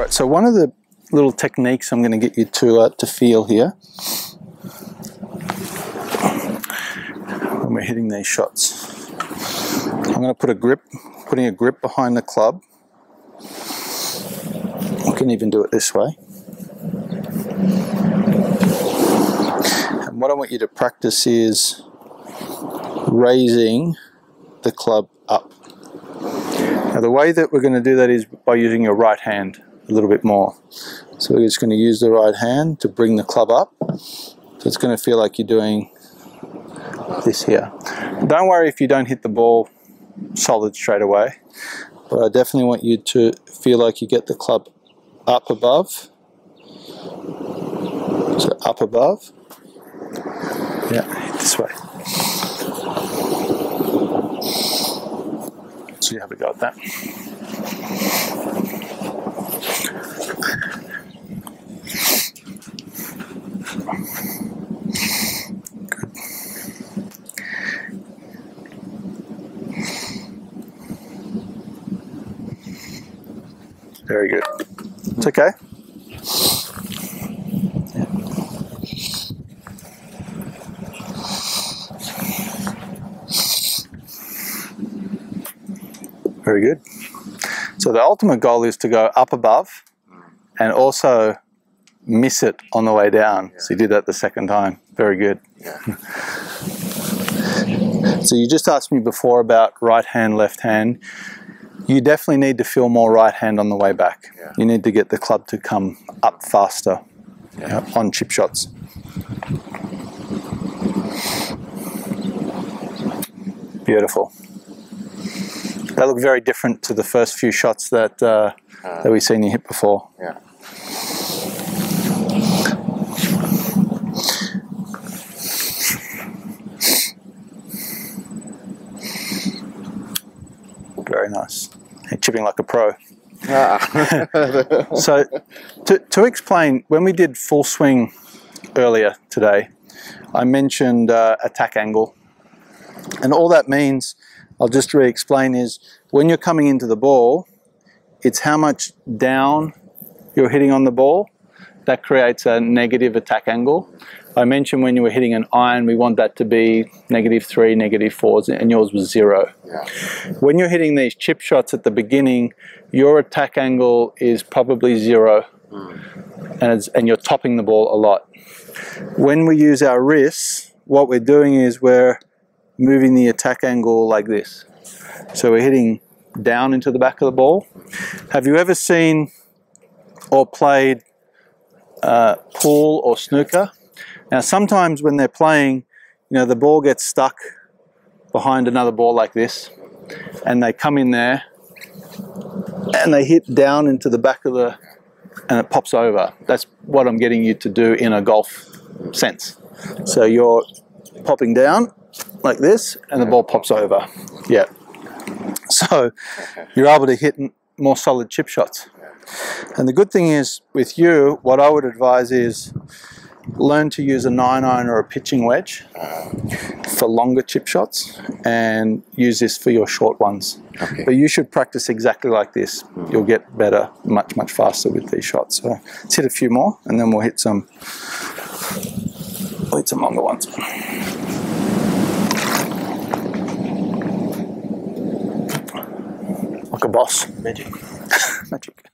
Right, so one of the little techniques I'm going to get you to uh, to feel here when we're hitting these shots. I'm going to put a grip, putting a grip behind the club. I can even do it this way. And what I want you to practice is raising the club up. Now the way that we're going to do that is by using your right hand a little bit more. So we're just going to use the right hand to bring the club up. So it's going to feel like you're doing this here. Don't worry if you don't hit the ball solid straight away, but I definitely want you to feel like you get the club up above. So up above. Yeah, this way. So you have a go at that. Very good. It's okay. Very good. So the ultimate goal is to go up above and also miss it on the way down. So you did that the second time. Very good. Yeah. so you just asked me before about right hand, left hand. You definitely need to feel more right hand on the way back. Yeah. You need to get the club to come up faster Yeah. uh, on chip shots. Beautiful. They look very different to the first few shots that uh, that we've seen you hit before. Yeah. Very nice. Chipping like a pro. Ah. So, to, to explain, when we did full swing earlier today, I mentioned uh, attack angle. And all that means, I'll just re explain, is when you're coming into the ball, it's how much down you're hitting on the ball. That creates a negative attack angle. I mentioned when you were hitting an iron, we want that to be negative three, negative fours, and yours was zero yeah. when you're hitting these chip shots at the beginning, your attack angle is probably zero, hmm. and, it's, and you're topping the ball a lot. When we use our wrists, what we're doing is we're moving the attack angle like this. So we're hitting down into the back of the ball. Have you ever seen or played uh, pool or snooker? Now, sometimes when they're playing, you know, the ball gets stuck behind another ball like this, and they come in there and they hit down into the back of the and it pops over. That's what I'm getting you to do in a golf sense. So you're popping down like this, and the ball pops over. Yeah. So you're able to hit more solid chip shots. And the good thing is with you, what I would advise is learn to use a nine iron or a pitching wedge for longer chip shots and use this for your short ones. Okay. But you should practice exactly like this. You'll get better much, much faster with these shots. So let's hit a few more and then we'll hit some we'll hit some longer ones. Like a boss. Magic. Magic.